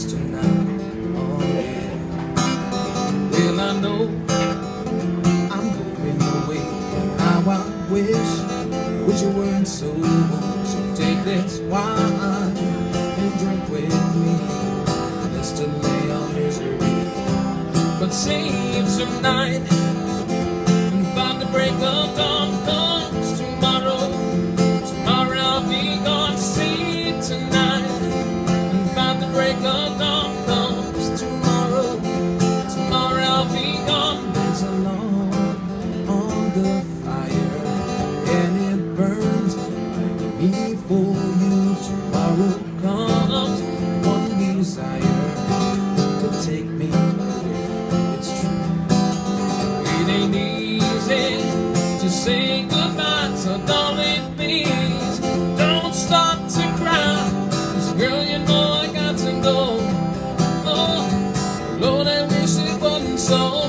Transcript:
comes tonight. Oh yeah. Well, I know I'm going away. How I wish, wish you weren't so. So take this wine and drink with me. Let's delay our misery. But save tonight and find the break of dawn before you. Tomorrow comes one desire to take me. It's true. It ain't easy to say goodbye, so darling, please don't stop to cry. 'Cause girl, you know I got to go. Oh, Lord, I wish it wasn't so.